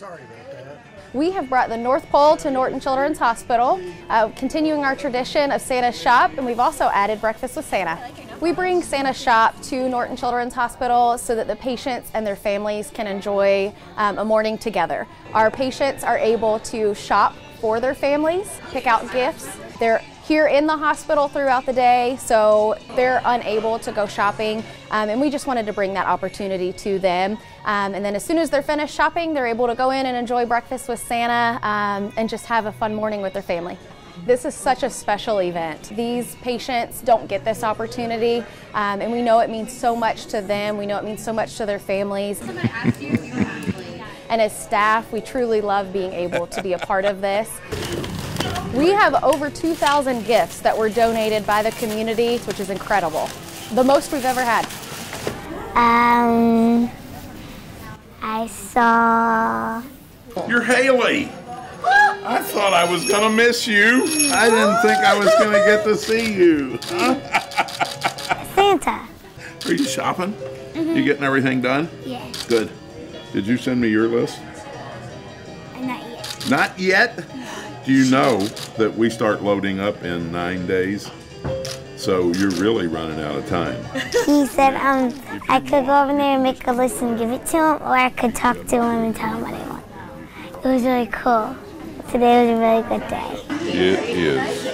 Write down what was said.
Sorry about that. We have brought the North Pole to Norton Children's Hospital, uh, continuing our tradition of Santa's Shop, and we've also added Breakfast with Santa. We bring Santa's Shop to Norton Children's Hospital so that the patients and their families can enjoy um, a morning together. Our patients are able to shop for their families, pick out gifts. They're here in the hospital throughout the day, so they're unable to go shopping, um, and we just wanted to bring that opportunity to them. Um, and then as soon as they're finished shopping, they're able to go in and enjoy breakfast with Santa um, and just have a fun morning with their family. This is such a special event. These patients don't get this opportunity, um, and we know it means so much to them. We know it means so much to their families. And as staff, we truly love being able to be a part of this. We have over 2,000 gifts that were donated by the community, which is incredible. The most we've ever had. Um, I saw. You're Haley. I thought I was gonna miss you. I didn't think I was gonna get to see you. Santa. Are you shopping? You getting everything done? Yeah. Good. Did you send me your list? Not yet. Not yet. Do you know that we start loading up in nine days? So you're really running out of time. He said um, I could go over there and make a list and give it to him, or I could talk to him and tell him what I want. It was really cool. Today was a really good day. It is.